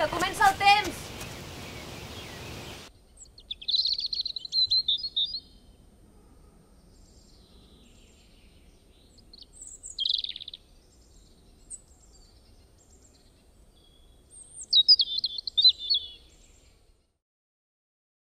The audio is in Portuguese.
Tá comendo!